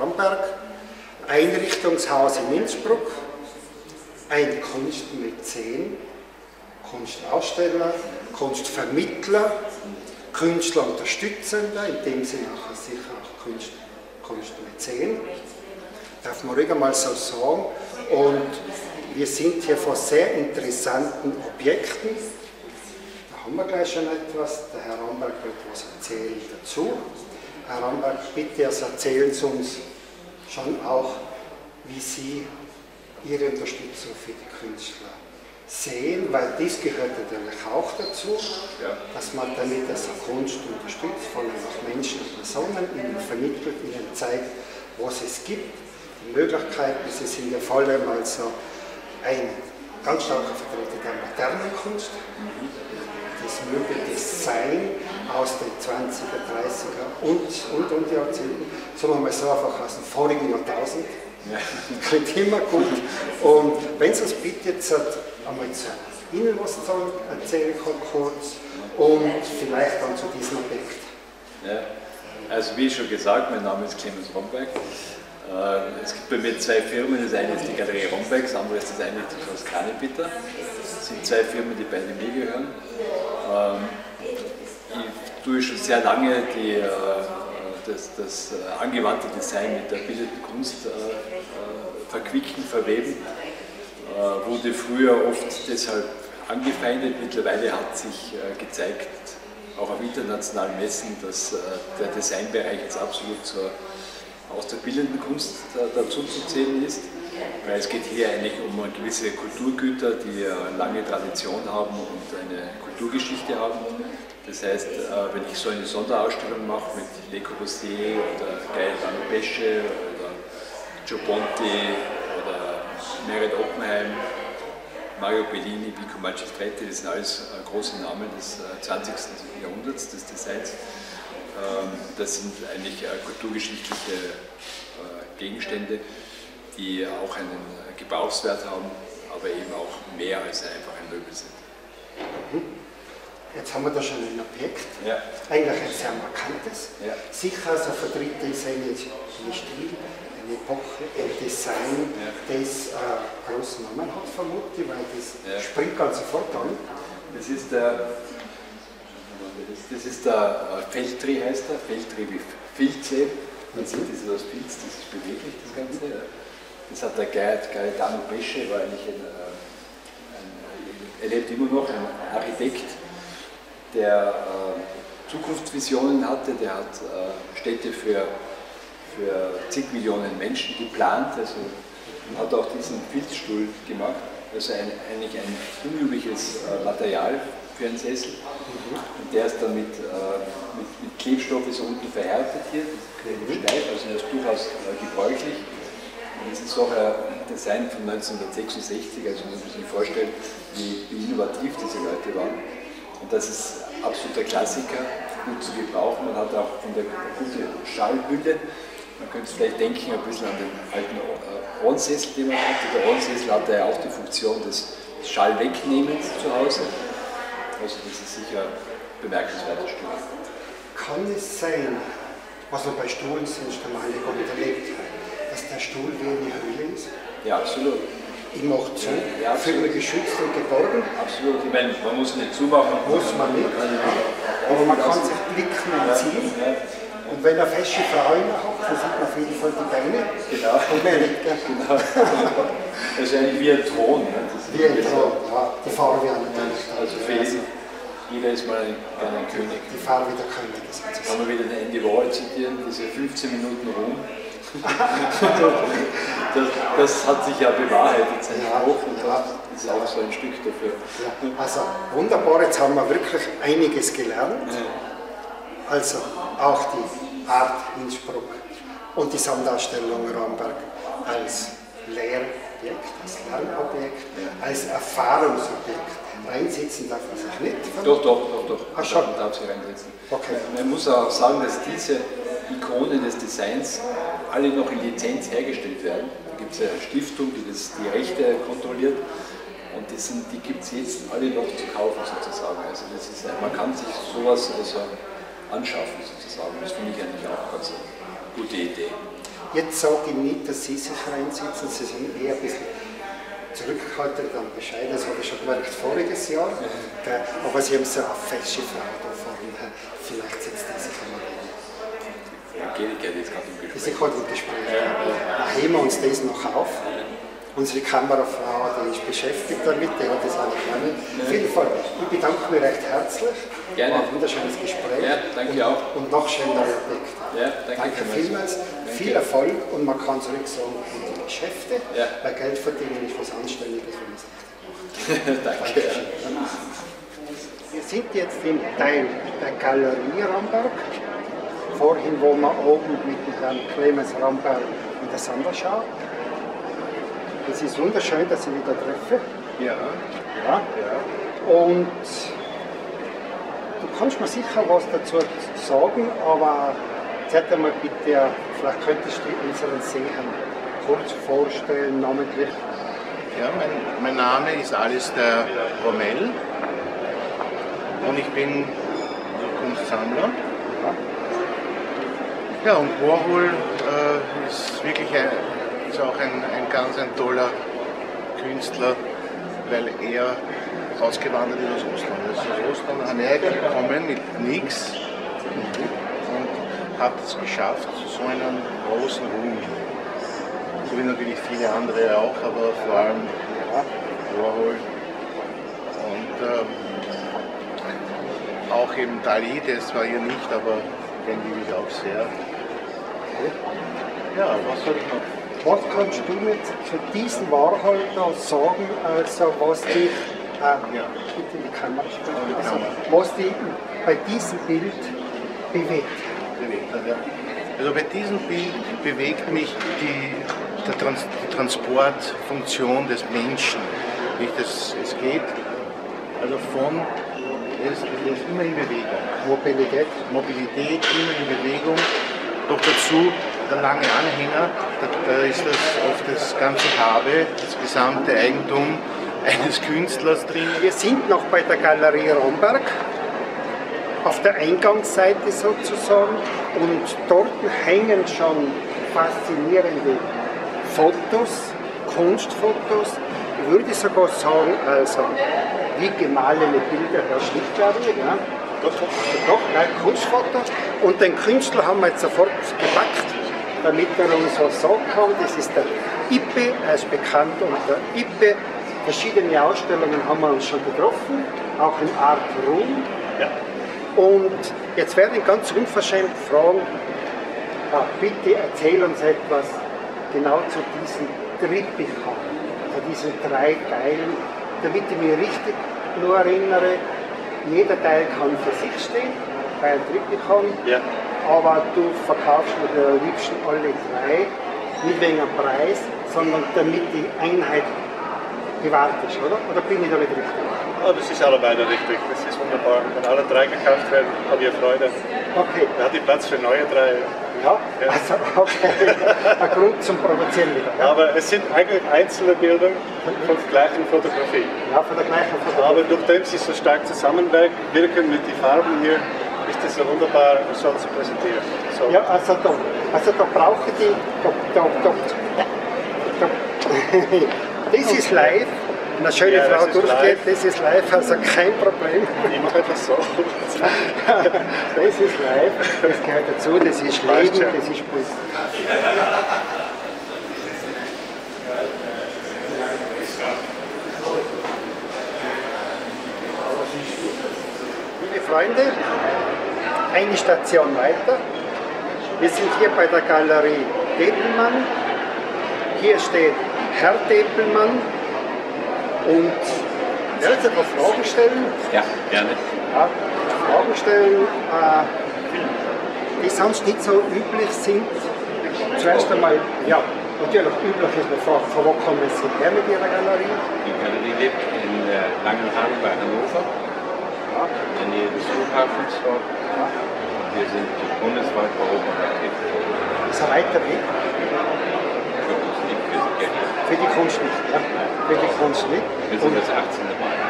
Romberg Einrichtungshaus in Innsbruck, ein Kunstmäzen, Kunstaussteller, Kunstvermittler, Künstlerunterstützender, in dem Sinne auch sicher auch Kunst, Kunstmäzen, darf man ruhig einmal so sagen. Und wir sind hier vor sehr interessanten Objekten. Da haben wir gleich schon etwas. Der Herr Romberg wird etwas erzählen dazu. Herr Romberg, bitte also erzählen Sie uns schon auch, wie Sie Ihre Unterstützung für die Künstler sehen, weil das gehört natürlich auch dazu, ja. dass man damit also Kunst unterstützt, vor allem auch Menschen und Personen, ihnen vermittelt, ihnen zeigt, was es gibt, die Möglichkeiten, sie sind ja vor allem also ein ganz starker Vertreter der modernen Kunst, das möge Design aus den 20er, 30er und, und, und Jahrzehnten, sagen wir mal so einfach aus dem vorigen Jahrtausend. Ja. Klingt immer gut. Und wenn Sie uns bitte jetzt einmal zu Ihnen was sagen, erzählen kann kurz und vielleicht dann zu diesem Objekt. Ja. Also wie schon gesagt, mein Name ist Clemens Romberg. Äh, es gibt bei mir zwei Firmen, das eine ist die Galerie Romberg, das andere ist das eine das Kranebitter. Das sind zwei Firmen, die beide mir gehören. Ähm, ich tue schon sehr lange die, äh, das, das äh, angewandte Design mit der bildenden Kunst verquicken, verweben. Wurde früher oft deshalb angefeindet, mittlerweile hat sich gezeigt, auch auf internationalen Messen, dass der Designbereich jetzt absolut zur aus der bildenden Kunst dazu zu zählen ist, weil es geht hier eigentlich um gewisse Kulturgüter, die lange Tradition haben und eine Kulturgeschichte haben. Das heißt, äh, wenn ich so eine Sonderausstellung mache mit Le Corbusier oder Gaetano Pesce oder Gio Ponti oder Merit Oppenheim, Mario Bellini, Pico Magistretti, das sind alles äh, große Namen des 20. Äh, Jahrhunderts des Designs. Ähm, das sind eigentlich äh, kulturgeschichtliche äh, Gegenstände, die auch einen Gebrauchswert haben, aber eben auch mehr als einfach ein Möbel sind. Mhm. Jetzt haben wir da schon ein Objekt, ja. eigentlich ein sehr markantes. Ja. Sicher also vertritt es einen Stil, eine Epoche, ein Design, ja. das äh, großen Namen hat, vermute weil das ja. springt ganz sofort an. Das ist der das ist der äh, Feldtree, heißt er, Feldtree wie Filze. Man sieht, das ist aus Filz, das ist beweglich, das Ganze. Das hat der Gaetano Pesce, war eigentlich ein, äh, ein, er lebt immer noch, ein Architekt, der äh, Zukunftsvisionen hatte, der hat äh, Städte für, für zig Millionen Menschen geplant, also hat auch diesen Filzstuhl gemacht, also ein, eigentlich ein unübliches äh, Material für einen Sessel. Und der ist dann mit, äh, mit, mit Klebstoff ist unten verhärtet hier, ist steif, also er ist durchaus äh, gebräuchlich. Und das ist auch ein Design von 1966, also man muss sich vorstellen, wie, wie innovativ diese Leute waren. Und das ist absoluter Klassiker, gut zu gebrauchen. Man hat auch von der gute Schallhülle, man könnte vielleicht denken ein bisschen an den alten äh, Ohrensessel, den man hatte. Der Ohrensessel hatte ja auch die Funktion des Schallwegnehmens zu Hause. Also das ist sicher ein bemerkenswertes Stück. Kann es sein, was man bei Stuhlen sonst einmal unterlegt, dass der Stuhl wie eine Höhle ist? Ja, absolut. Ich mache zu, ja, für mich geschützt und geborgen. Absolut, ich meine, man muss nicht zumachen. Muss man nicht, aber man kann sich blicken und ziehen. Ja, Und wenn er fesche Frau hockt, dann sieht man auf jeden Fall die Beine. Genau. Und mehr nicht. Genau. Das ist eigentlich wie ein Thron. Ne? wie ein Thron, ja. Die Farbe an Also jeder ist mal ein, ein König. Die Farbe der Könige. Kann man wieder den Andy Wall zitieren, diese 15 Minuten Ruhm. das, das, hat sich ja bewahrheitet, sein ja, Spruch, und ja. das ist auch so ein Stück dafür. Ja. Also wunderbar, jetzt haben wir wirklich einiges gelernt. Also auch die Art Innsbruck und die Sonderstellung Ramberg als Lehrobjekt, als Lernobjekt, als Erfahrungsobjekt. Reinsetzen darf man sich nicht. Doch, doch, doch, doch. Ach, schon. Man darf sich reinsetzen. Okay. Man muss auch sagen, dass diese Ikonen des Designs alle noch in Lizenz hergestellt werden. Da gibt es eine Stiftung, die das, die Rechte kontrolliert. Und die, die gibt es jetzt alle noch zu kaufen sozusagen. Also das ist, man kann sich sowas also anschaffen sozusagen. Das finde ich eigentlich auch ganz eine gute Idee. Jetzt sage ich nicht, dass Sie sich reinsetzen, Sie sind eher ein bisschen zurückgehalten und bescheiden. Das habe ich schon gemerkt voriges Jahr. Mhm. Aber Sie haben so eine fesche Frau da vorne. Vielleicht setzt die sich einmal rein. Ja, geht, geht jetzt gerade im Gespräch. Sie gerade im Gespräch. Ja. Dann heben wir uns das noch auf. Unsere Kamerafrau, die ist beschäftigt damit, die hat das auch nicht gerne. Auf jeden Fall, ich bedanke mich recht herzlich. Gerne. War ein wunderschönes Gespräch. Ja, danke und, auch. Und noch schönere Objekte. Ja, danke, danke vielmals. Viel Erfolg und man kann zurück sagen, in die Geschäfte, ja. weil Geld verdienen ist was Anständiges, wenn man es nicht Danke. Wir sind jetzt im Teil der Galerie Ramberg. Vorhin, wo wir oben mit dem Herrn Clemens Ramberg in der Sonderschau es ist wunderschön, dass ich wieder treffe. Ja. ja. ja. Und du kannst mir sicher was dazu sagen, aber zeig einmal bitte, vielleicht könntest du unseren Sehern kurz vorstellen, namentlich. Ja, mein, mein Name ist Alistair Rommel und ich bin Kunstsammler. Ja, und Warhol äh, ist wirklich ein, ist auch ein, ein ganz ein toller Künstler, weil er ausgewandert ist aus Russland. Er ist aus Russland nach gekommen mit nichts hat es geschafft zu so einem großen Ruhm. So wie natürlich viele andere auch, aber vor allem ja, Warhol. Und ähm, auch eben Dali, der ist zwar hier nicht, aber den liebe ich auch sehr. Ja, was soll ich noch was kannst du mir zu diesem Warholter sagen, also was dich, äh, ja. bitte die Kamera sprechen, also, was dich bei diesem Bild bewegt? Also bei diesem Bild bewegt mich die, Trans die Transportfunktion des Menschen. Nicht, es, es geht also von, es ist, ist immer in Bewegung. Mobilität? Mobilität, immer in Bewegung. Doch dazu der lange Anhänger, da, da ist das oft das ganze Habe, das gesamte Eigentum eines Künstlers drin. Wir sind noch bei der Galerie Romberg, auf der Eingangsseite sozusagen, und dort hängen schon faszinierende Fotos, Kunstfotos, ich würde sogar sagen, also wie gemahlene Bilder der Schnittwerke. Ja. Doch, doch, nein, Kunstfotos. Und den Künstler haben wir jetzt sofort gepackt damit er uns was sagen kann. Das ist der Ippe, er ist bekannt unter Ippe. Verschiedene Ausstellungen haben wir uns schon getroffen, auch im Art Room. Ja. Und jetzt werde ich ganz unverschämt fragen, ah, bitte erzähl uns etwas genau zu diesem Triptychon, zu diesen drei Teilen, damit ich mich richtig nur erinnere, jeder Teil kann für sich stehen, bei einem Triptychon. Ja aber du verkaufst mir am liebsten alle drei, nicht wegen dem Preis, sondern damit die Einheit bewahrt ist, oder? Oder bin ich da nicht richtig? Ja, das ist alle beide richtig, das ist wunderbar. Wenn alle drei gekauft werden, habe ich Freude. Okay. Da hat die Platz für neue drei. Ja, ja. also okay. ein Grund zum Provozieren wieder. Ja. Aber es sind eigentlich einzelne Bilder von der gleichen Fotografie. Ja, von der gleichen Fotografie. Aber nachdem sie so stark zusammenwirken mit den Farben hier, ist das so wunderbar so zu präsentieren. So. Ja, also da, also da brauche ich, da, da, da, da. das ist live, eine schöne ja, Frau durchgeht, das ist live, also kein Problem. Ich mache einfach so. das ist live, das gehört dazu, das ist Leben, das ist Politik. Liebe Freunde, eine Station weiter. Wir sind hier bei der Galerie Deppelmann. Hier steht Herr Deppelmann und willst du noch Fragen stellen? Ja, gerne. Ja, Fragen stellen, äh, die sonst nicht so üblich sind. Zuerst einmal, ja, natürlich üblich ist eine Frage, von wo kommen Sie her mit Ihrer Galerie? Die Galerie lebt in äh, Langenhagen bei Hannover, ja. in der Nähe des Flughafens dort. Wir sind bundesweit europaweit tätig. Ist ein weiter Weg? Für die Kunst nicht. Ja. Für die Kunst nicht. Wir sind das 18. Mal.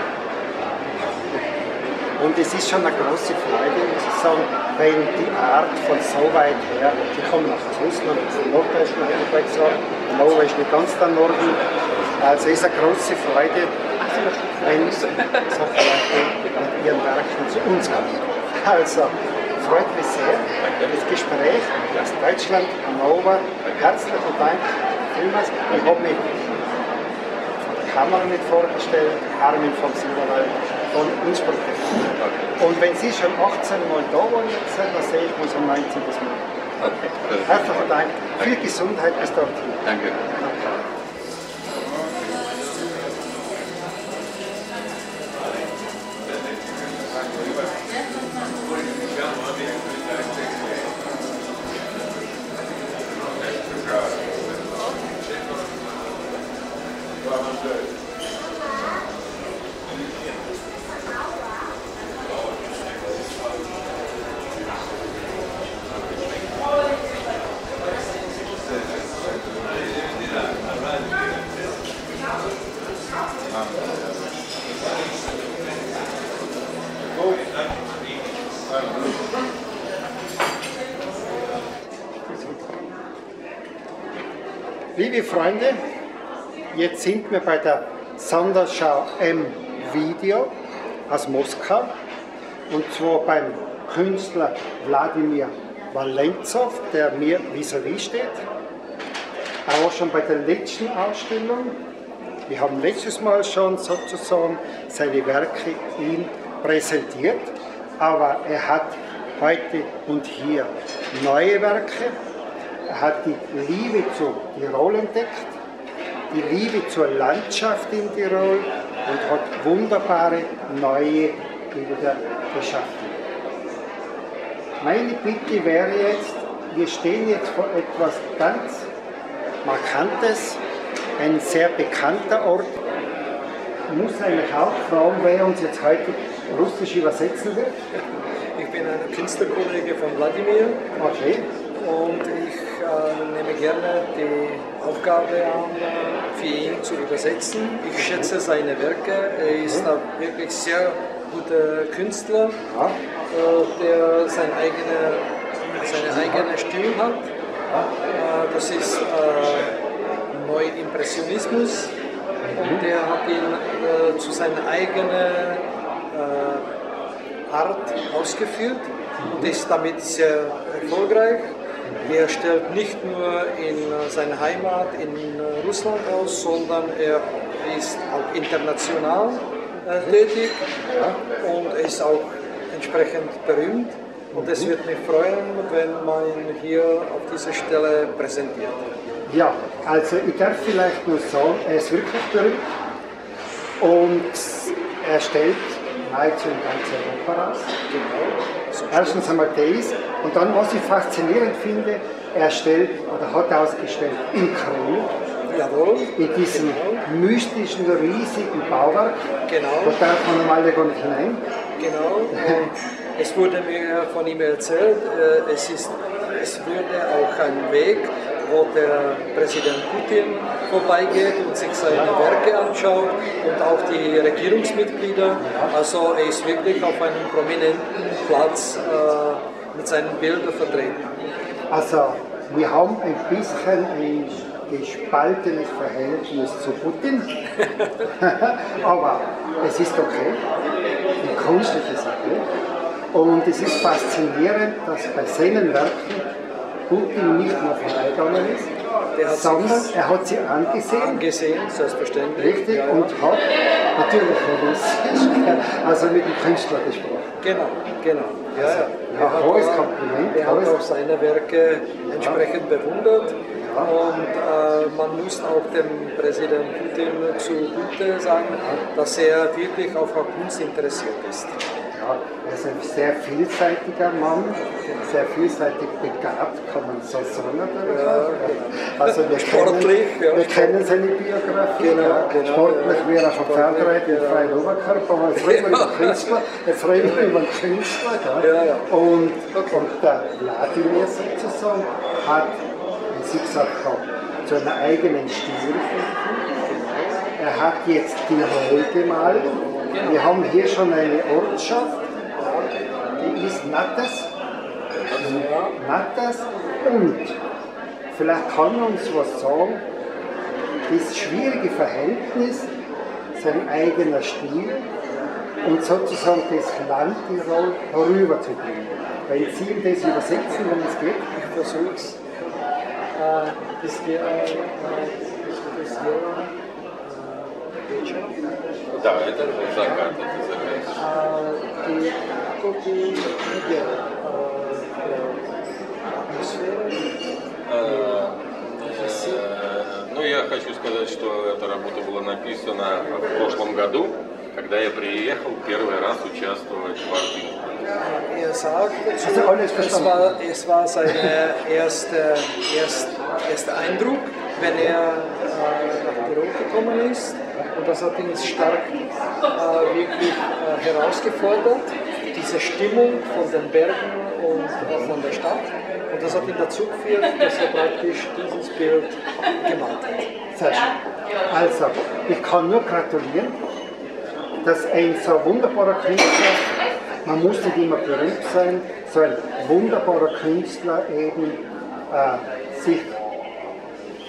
Und es ist schon eine große Freude, muss ich sagen, wenn die Art von so weit her, die kommen aus Russland, aus dem Norddeutschen, gesagt, Norwegen ist nicht ganz der Norden. Also es ist eine große Freude, wenn so Leute mit ihren Werken zu uns kommen. Also, freut mich sehr, das Gespräch aus Deutschland, Hannover. Herzlichen Dank vielmals. Ich habe mich von der Kamera nicht vorgestellt, Armin vom Silberwald von Innsbruck. Und wenn Sie schon 18 Mal da waren, jetzt, dann sehe ich uns am 19. Mal. Okay. Herzlichen Dank. Viel Gesundheit bis dorthin. Danke. Liebe Freunde, jetzt sind wir bei der Sonderschau M Video aus Moskau und zwar beim Künstler Wladimir Valenzow, der mir vis-à-vis steht. Er war schon bei der letzten Ausstellung. Wir haben letztes Mal schon sozusagen seine Werke ihm präsentiert, aber er hat heute und hier neue Werke. Er hat die Liebe zu Tirol entdeckt, die Liebe zur Landschaft in Tirol und hat wunderbare neue Bilder geschaffen. Meine Bitte wäre jetzt, wir stehen jetzt vor etwas ganz Markantes, ein sehr bekannter Ort. Ich muss eigentlich auch fragen, wer uns jetzt heute Russisch übersetzen wird. Ich bin ein Künstlerkollege von Wladimir Okay. und ich nehme gerne die Aufgabe an, für ihn zu übersetzen. Ich schätze seine Werke. Er ist ein wirklich sehr guter Künstler, äh, der seine eigene, seine eigene Stimme hat. Äh, das ist äh, Neuimpressionismus und der hat ihn äh, zu seiner eigenen äh, Art ausgeführt und ist damit sehr erfolgreich. Er stellt nicht nur in seiner Heimat in Russland aus, sondern er ist auch international äh, tätig und er ist auch entsprechend berühmt. Und es wird mich freuen, wenn man ihn hier auf dieser Stelle präsentiert. Ja, also ich darf vielleicht nur sagen, er ist wirklich berühmt und er stellt nahezu in ganz Europa aus. Erstens einmal das und dann, was ich faszinierend finde, er stellt oder hat ausgestellt in Kreml, Jawohl, in diesem mystischen, riesigen Bauwerk. Genau. Da darf man normalerweise gar nicht hinein. genau. Es wurde mir von ihm erzählt, äh, es, ist, es würde auch ein Weg, wo der Präsident Putin vorbeigeht und sich seine Werke anschaut und auch die Regierungsmitglieder. Also er ist wirklich auf einem prominenten Platz äh, mit seinen Bildern vertreten. Also, wir haben ein bisschen ein gespaltenes Verhältnis zu Putin. Aber es ist okay. Die Kunst ist okay. Und es ist faszinierend, dass bei seinen Werken Putin nicht nur vorbeigegangen ist, sondern er hat sie angesehen. angesehen, selbstverständlich. Richtig, Ja, ja. und hat natürlich Russisch, also mit dem Künstler gesprochen. Genau, genau. Ja, ja. Ja, Er hat hohes auch- Kompliment, Er hat auch seine Werke entsprechend bewundert. Und äh, man muss auch dem Präsident Putin zugute sagen, dass er wirklich auf Kunst interessiert ist. Er ist ein sehr vielseitiger Mann, sehr vielseitig begabt, kann man so sagen. Ja. Also wir Sportlich, kennen, ja, wir kennen seine Biografie. Genau, ja. genau, Sportlich ja. wäre er vom Pferdereiten im ja. freien Oberkörper, aber jetzt reden wir über Künstler, jetzt reden wir über Künstler. Und, und der Vladimir sozusagen hat, wie Sie gesagt haben, zu einer eigenen Stilrichtung. Er hat jetzt Tirol gemalt. Wir haben hier schon eine Ortschaft, die ist Nattes. Nattes und vielleicht kann er uns was sagen, das schwierige Verhältnis, sein eigener Stil und sozusagen das Land Tirol herüberzubringen. Wenn Sie das übersetzen, wenn es geht. Ich versuche es. Äh, das wäre äh, das wäre Да, это закат, это закат. Copy der Atmosphäre. Э, э, Ну, я хочу сказать, что эта работа была написана в прошлом году, когда я приехал первый раз участвовать в. Er alles es war, es war sein erster, erst, erster Eindruck, wenn er äh, nach Tirol gekommen ist. Und das hat ihn stark äh, wirklich äh, herausgefordert, diese Stimmung von den Bergen und äh, von der Stadt. Und das hat ihn dazu geführt, dass er praktisch dieses Bild gemalt hat. Sehr schön. Also, ich kann nur gratulieren, dass ein so wunderbarer Künstler, man muss nicht immer berühmt sein, so ein wunderbarer Künstler eben äh, sich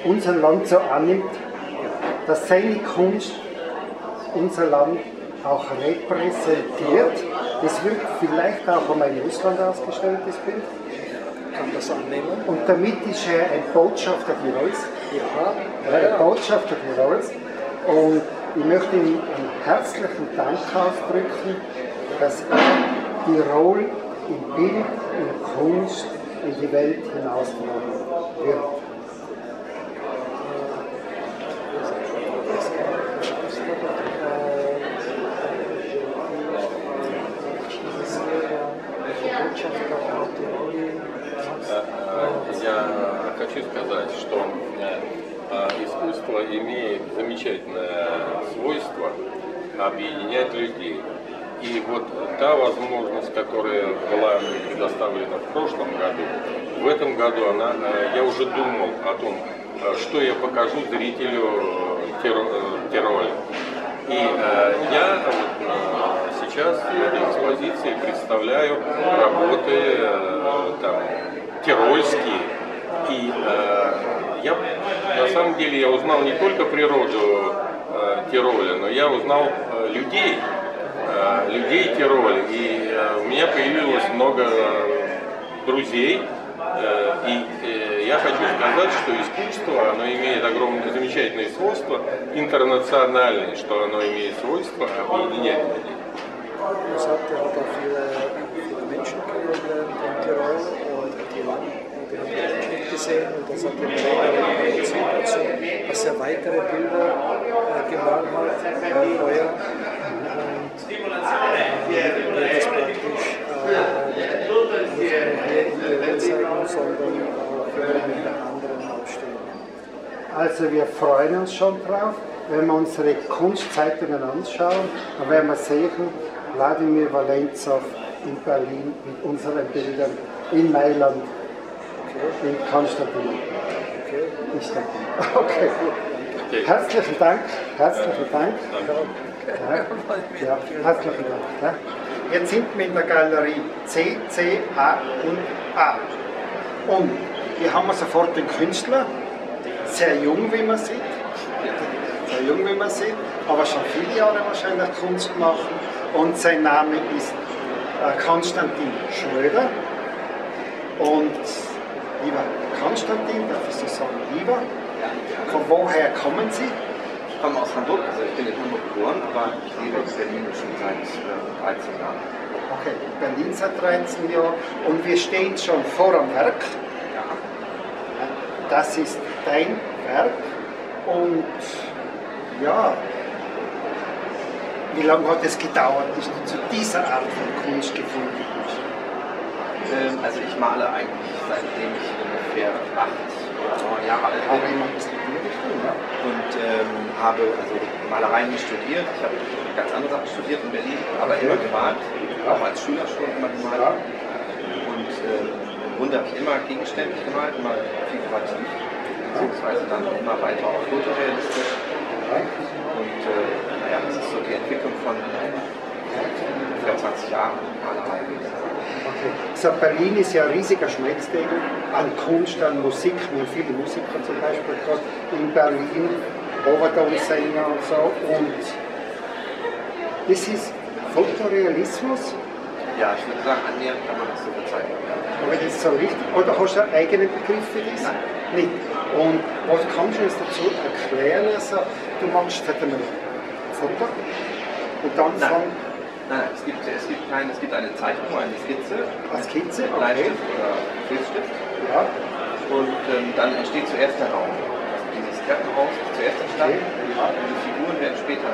unser Land so annimmt, dass seine Kunst unser Land auch repräsentiert. Das wird vielleicht auch einmal in Russland ausgestellt, das Bild. Kann das annehmen? Und damit ist er ein Botschafter Tirols. Ja, Ja, der Botschafter Tirols. Und ich möchte ihm einen herzlichen Dank ausdrücken, dass er Tirol in Bild, in Kunst, in die Welt hinaustragen wird. Объединять людей. И вот та возможность, которая была предоставлена в прошлом году, в этом году она, э, я уже думал о том, э, что я покажу зрителю э, Тиро- Тироля. И я вот, сейчас в экспозиции представляю работы там, тирольские. И я на самом деле я узнал не только природу Тироля, но я узнал э, людей, э, людей Тироля. И э, у меня появилось много друзей. И я хочу сказать, что искусство, оно имеет огромное замечательное свойство, интернациональное, что оно имеет свойство объединять людей. Sagt, auch gesehen und das hat ihn provoziert dazu, dass er weitere Bilder äh, gemalt hat, äh, heuer. Und äh, es praktisch äh, auch äh. Also wir freuen uns schon drauf. Wenn wir unsere Kunstzeitungen anschauen, dann werden wir sehen, Wladimir Valenzov in Berlin mit unseren Bildern, in Mailand, in Konstantinopel. Istanbul. Okay, gut. Herzlichen Dank, herzlichen Dank. Ja, ja, herzlichen Dank. Ja. Jetzt sind wir in der Galerie C, C, A und A. Und hier haben wir sofort den Künstler, sehr jung, wie man sieht. Sehr jung, wie man sieht, aber schon viele Jahre wahrscheinlich Kunst machen. Und sein Name ist äh, Konstantin Schröder. Und lieber Konstantin, darf ich so sagen, lieber, von woher kommen Sie? Ich komme aus Hamburg, also ich bin in Hamburg geboren, aber ich lebe in Berlin schon seit äh, 13 Jahren. Okay, in Berlin seit 13 Jahren. Und wir stehen schon vor am Werk. Das ist dein Werk. Und ja, wie lange hat es gedauert, bis du zu dieser Art von Kunst gefunden hast? Ähm, also ich male eigentlich seitdem ich ungefähr acht oder neun Jahre alt bin und ähm, habe also Malerei nie studiert. Ich habe ganz andere Sachen studiert in Berlin, aber immer gemalt, auch als Schüler schon immer gemalt. Und ähm, im Grunde habe ich immer gegenständlich gemalt, immer figurativ. beziehungsweise dann immer weiter auch fotorealistisch. Und äh, naja, das ist so die Entwicklung von ungefähr 20 Jahren Malerei. Okay. So, Berlin ist ja ein riesiger Schmelzdegel an Kunst, an Musik. Wir haben viele Musiker zum Beispiel gehabt in Berlin, Overdose-Sänger und so. Und das ist Fotorealismus, Ja, ich würde sagen, annähernd kann man das so bezeichnen. Aber das ist so richtig. Oder hast du einen eigenen Begriff für das? Nein. Nicht. Und was kannst du uns dazu erklären? Also, du machst halt ein Foto und dann Nein. Nein, es gibt, es gibt, kein, es gibt eine Zeichnung, eine Skizze, einer Skizze, okay. Bleistift oder Filzstift. Ja, Und ähm, dann entsteht zuerst der Raum. Also dieses Treppenhaus ist zuerst entstanden und die Figuren werden später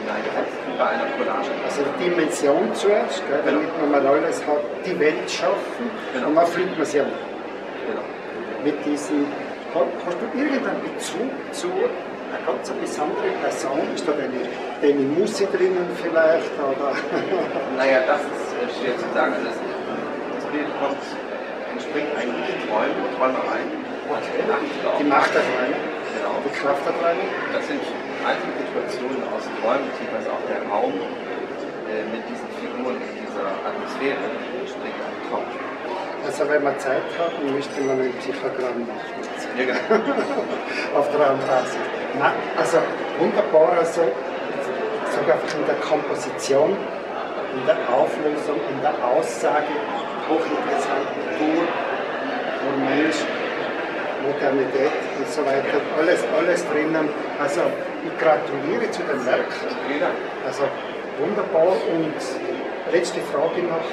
hineingesetzt, bei einer Collage. also die Dimension zuerst, gell, damit man mal alles hat, die Welt schaffen Genau. und dann fühlt man sie an. Genau. mit diesen. Hast du irgendeinen Bezug zu einer ganz besonderen Person? Ist da deine, deine Musse drinnen vielleicht? Oder? Naja, das ist äh, schwer zu sagen. Also das, Bild kommt, äh, entspringt eigentlich Träumen, Träumereien. Die Macht der Träume, Genau. die Kraft der Träume. Das sind einzelne Situationen aus Träumen, beziehungsweise auch der Raum äh, mit diesen Figuren in dieser Atmosphäre entspringt ein Traum. Also wenn man Zeit hat, müsste man ein Psychogramm machen. Ja, genau. Auf Traumbasis. Nein, also wunderbar, also sogar in der Komposition, in der Auflösung, in der Aussage, hochinteressant, Kultur, und Mensch, Modernität und so weiter, alles, alles drinnen. Also ich gratuliere zu dem Werk. Also wunderbar und letzte Frage noch.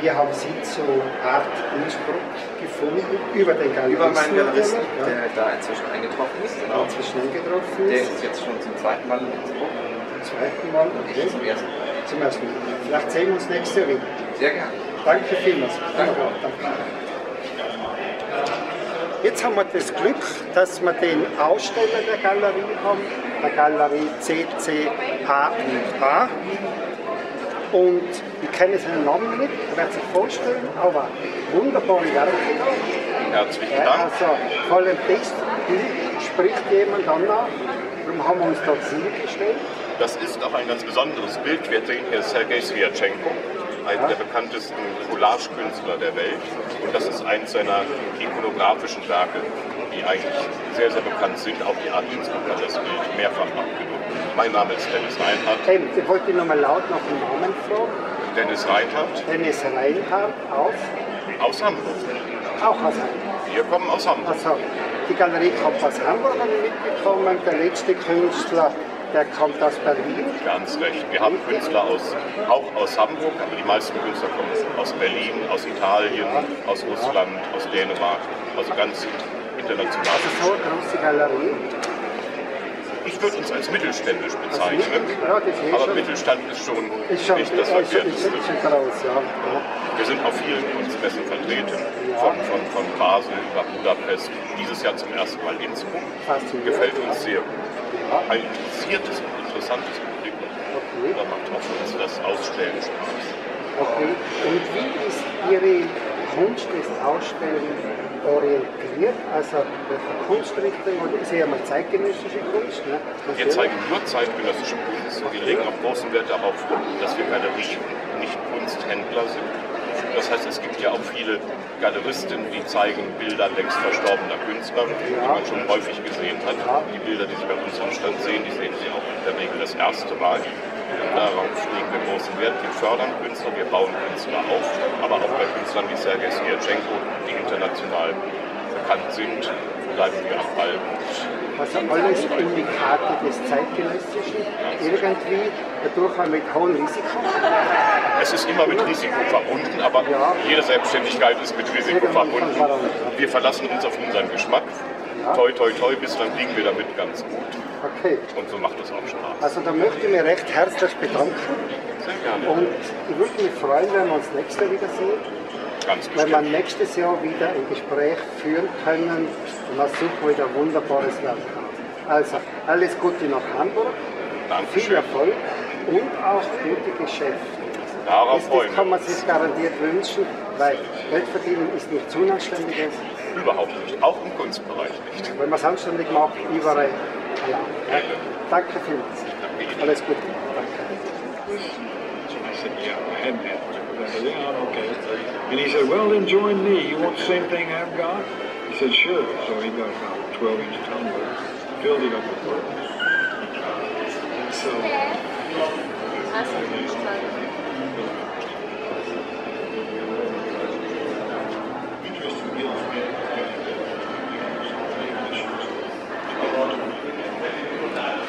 Wie haben Sie zu Art Innsbruck gefunden? Über den Galeristen? Über meinen Galeristen, natürlich, der da inzwischen eingetroffen ist. ja, Genau. inzwischen eingetroffen Der ist. ist jetzt schon zum zweiten Mal in Innsbruck. Zweiten Mal. Okay. Zum ersten Mal. Zum ersten Mal. Vielleicht sehen wir uns nächstes Jahr wieder. Sehr gerne. Danke vielmals. Danke. Jetzt haben wir das Glück, dass wir den Aussteller der Galerie haben, der Galerie CCA&A. Und ich kenne seinen Namen nicht, er wird sich vorstellen, aber wunderbare Werke. Herzlichen Ja, Dank. also vor allem das spricht jemand an nach. Darum haben wir uns dort Ziel gestellt. Das ist auch ein ganz besonderes Bild. Wir sehen hier Sergei Sviatchenko, einen der bekanntesten Collage-Künstler der Welt. Und das ist eines seiner ikonografischen Werke, die eigentlich sehr, sehr bekannt sind. Auch die Art Innsbruck hat das Bild mehrfach abgedruckt. Mein Name ist Dennis Reinhardt. Eben, ich wollte nochmal laut nach dem Namen fragen. Dennis Reinhardt Dennis Reinhardt aus, aus Hamburg. auch aus Hamburg. Wir kommen aus Hamburg. Also, die Galerie kommt aus Hamburg, habe ich mitbekommen. Der letzte Künstler, der kommt aus Berlin. Ganz recht. Wir haben Künstler aus, auch aus Hamburg, aber die meisten Künstler kommen aus Berlin, aus Italien, aus Russland, aus Dänemark. Also ganz international. Also so eine große Galerie. Ich würde uns als mittelständisch bezeichnen. Ja, das ist eh Aber schon- Mittelstand ist schon Ist schon, nicht das ist schon, Verkehrteste. ist ja. ja. Wir sind auf vielen Kunstmessen vertreten, von, von, von Basel über Budapest. Dieses Jahr zum ersten Mal Innsbruck. Gefällt uns sehr gut. Ein interessiertes und interessantes Publikum. Okay. Da macht auch für uns das Ausstellen Spaß. Okay. Und wie ist Ihre Kunst des Ausstellen orientiert? Also welche Kunstrichtung oder ist eher mal zeitgenössische Kunst? Ne? Wir zeigen nur zeitgenössische Kunst und wir legen auch großen Wert darauf, dass wir Galerie nicht Kunsthändler sind. Das heißt, es gibt ja auch viele Galeristinnen, die zeigen Bilder längst verstorbener Künstler, die man schon häufig gesehen hat. Die Bilder, die Sie bei uns im Stand sehen, die sehen Sie auch in der Regel das erste Mal. Und darauf legen wir großen Wert. Wir fördern Künstler, wir bauen Künstler auf, aber auch bei Künstlern wie Sergei Sviatchenko, die international bekannt sind, bleiben wir am Ball Also alles Unikate des Zeitgenössischen, irgendwie dadurch auch mit hohem Risiko. Es ist immer mit Risiko verbunden, aber Ja. jede Selbstständigkeit ist mit Risiko verbunden. Wir verlassen uns auf unseren Geschmack. Toi, toi, toi, bislang liegen wir damit ganz gut. Okay, Und so macht es auch Spaß. also da möchte ich mich recht herzlich bedanken Sehr gerne. und ich würde mich freuen, wenn wir uns nächstes Jahr wiedersehen. Ganz wenn wir bestimmt. nächstes Jahr wieder ein Gespräch führen können und wir suchen wieder ein wunderbares Werk haben. Also, alles Gute nach Hamburg, viel Dankeschön. Erfolg und auch gute Geschäfte. Darauf Das, freuen das wir kann man sich garantiert wünschen, weil Geld verdienen ist nichts Unanständiges Überhaupt nicht, auch im Kunstbereich nicht. Wenn man es anständig macht, überall. Ja. Danke vielmals. Alles Gute. Danke. And he said, well, then join me. You want the same thing I've got? He said, sure. So he got about 12-inch tumbler, filled it up with work. And so...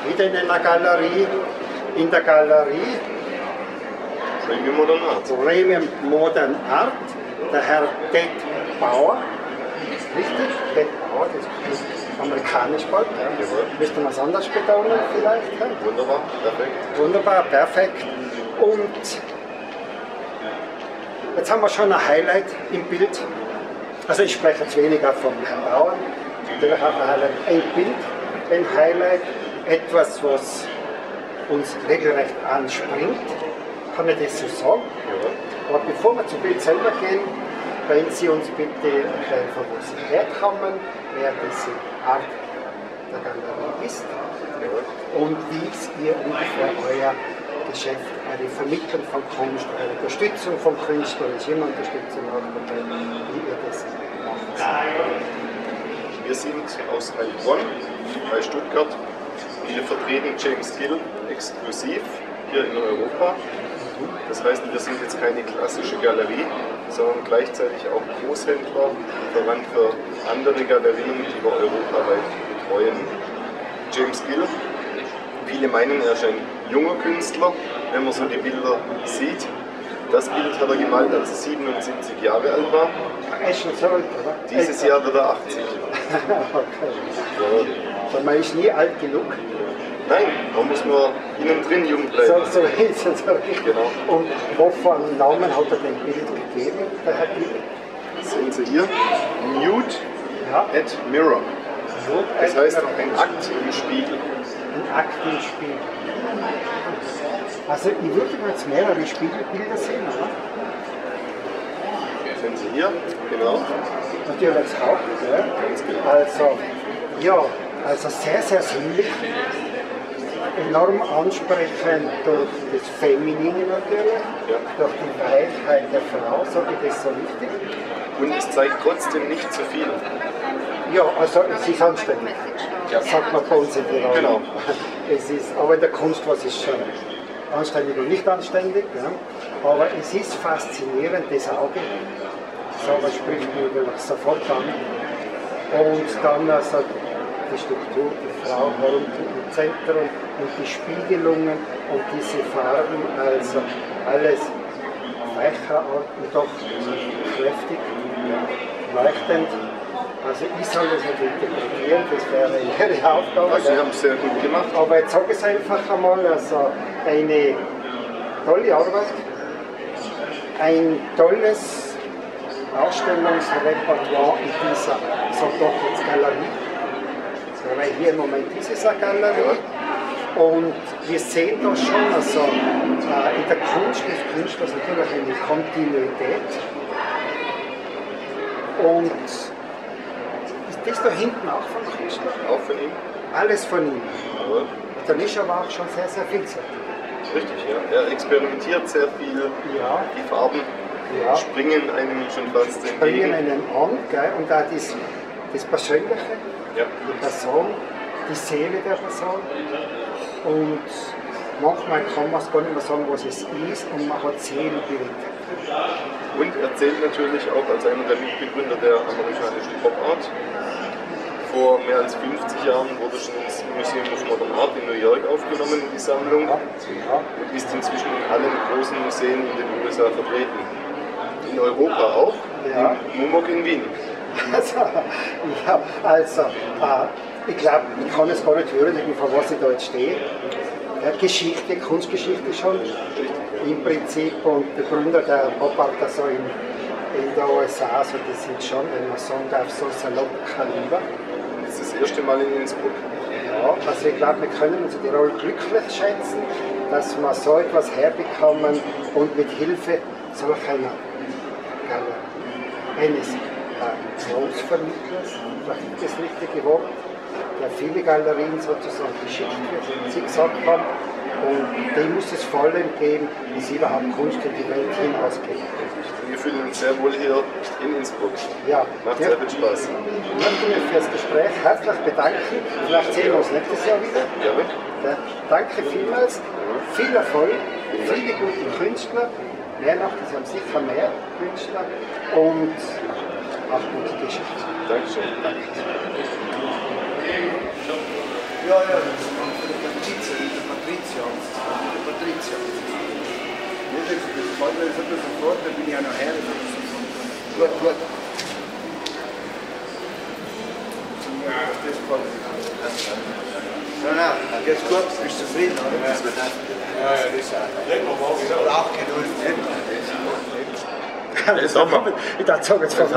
Within the gallery, in the gallery, Premium Modern Art. Premium Modern Art, der Herr Ted Bauer. Richtig? Ted Bauer, das ist amerikanisch bald. Ja. Müsste man es anders betonen vielleicht? Ja. Wunderbar, perfekt. Wunderbar, perfekt. Und jetzt haben wir schon ein Highlight im Bild. Also ich spreche jetzt weniger vom Herrn Bauer. Natürlich ein Highlight. Ein Bild, ein Highlight, etwas, was uns regelrecht anspringt. Kann ich das so sagen? Aber bevor wir zum Bild selber gehen, wenn Sie uns bitte erklären, von wo Sie herkommen, wer diese Art der Galerie ist und wie es ihr ungefähr euer Geschäft, eine Vermittlung von Kunst, eine Unterstützung von Künstlern, ist immer Unterstützung auch dabei, wie ihr das macht. Wir sind aus Heilbronn bei Stuttgart. Wir vertreten James Gill exklusiv hier in Europa. Das heißt, wir sind jetzt keine klassische Galerie, sondern gleichzeitig auch Großhändler, Lieferant für andere Galerien, die wir europaweit betreuen. James Gill, viele meinen, er ist ein junger Künstler, wenn man so die Bilder sieht. Das Bild hat er gemalt, als er 77 Jahre alt war. Dieses Jahr wird er 80. okay. So, man ist nie alt genug. Nein, man muss nur innen drin jung So, bleiben. so ist es. richtig. Genau. Und wovon Namen hat er dem Bild gegeben, der Herr Gill? Sehen Sie hier, Nude Ja. at Mirror. So, Das heißt, ein Akt im Spiegel. ein Akt im Spiegel. Also ich würde jetzt mehrere Spiegelbilder sehen, oder? Sehen Sie hier, genau. Natürlich als Haupt. Ja. Also, ja, also sehr, sehr sinnlich. Enorm ansprechend durch das Feminine natürlich, Ja. durch die Weichheit der Frau, sage ich das so richtig? Und es zeigt trotzdem nicht zu viel. Ja, also es ist anständig. Das sagt man bei uns in Tirol. Genau. Es ist, aber in der Kunst was ist schon anständig und nicht anständig. Ja. Aber es ist faszinierend, das Auge. So was spricht mir sofort an. Und dann also die Struktur, die Frau herum im Zentrum und die Spiegelungen und diese Farben, also alles weicher Art und doch kräftig, leuchtend. Also ich soll das nicht interpretieren, das wäre Ihre Aufgabe. Also Sie haben es sehr gut gemacht. Aber jetzt sage ich es einfach einmal, also eine tolle Arbeit, ein tolles Ausstellungsrepertoire in dieser so doch jetzt Galerie. Weil hier im Moment ist es eine Galerie. Und wir sehen da schon, also äh, in der Kunst des Künstlers natürlich eine Kontinuität. Und ist das da hinten auch von Künstler? Auch von ihm. Alles von ihm. Jawohl. Der ist aber auch schon sehr, sehr vielseitig. Richtig, ja. Er experimentiert sehr viel. Ja. Die Farben Ja. springen einem schon fast entgegen. einen an, gell? und auch das, das Persönliche, Ja. Die Person, die Seele der Person. Und manchmal kann man es gar nicht mehr sagen, was es ist, und man hat Seelenbild. Und er zählt natürlich auch als einer der Mitbegründer der amerikanischen Pop Art. Vor mehr als 50 Jahren wurde schon ins Museum of Modern Art in New York aufgenommen, die Sammlung, und ist inzwischen in allen großen Museen in den USA vertreten. In Europa auch, im MUMOC in Wien. Also, ja, also äh, ich glaube, ich kann es gar nicht würdigen, von was ich da jetzt stehe. Ja, Geschichte, Kunstgeschichte schon im Prinzip und der Pop Art also in, in der USA, also die sind schon, wenn man sagen darf, so salopp Kaliber. Das ist das erste Mal in Innsbruck. Ja, also ich glaube, wir können uns in Tirol glücklich schätzen, dass wir so etwas herbekommen und mit Hilfe solch einer Galerie eines ein Großvermittler, vielleicht ist das richtige Wort, der viele Galerien sozusagen geschickt wird, wie Sie gesagt haben. Und dem muss es vor allem geben, wie sie überhaupt Kunst in die Welt hinausgeht. Wir fühlen uns sehr wohl hier in Innsbruck. Ja, Macht sehr viel Spaß. Ich möchte mich für das Gespräch herzlich bedanken. Vielleicht sehen wir uns nächstes Jahr wieder. Ja, Ja, danke vielmals. Viel Erfolg, viele gute Künstler. Mehr noch, Sie haben sicher mehr Künstler. Und auch gute Geschichte. Dankeschön. Ja, ja, das ist von der Patrizia, nicht der Patrizia. Der Patrizia. Nicht, das fällt mir jetzt ein bisschen vor, da bin ich ja noch her. Gut, gut. Ja, Ja, ja, das haben wir. Ich dachte, sag jetzt von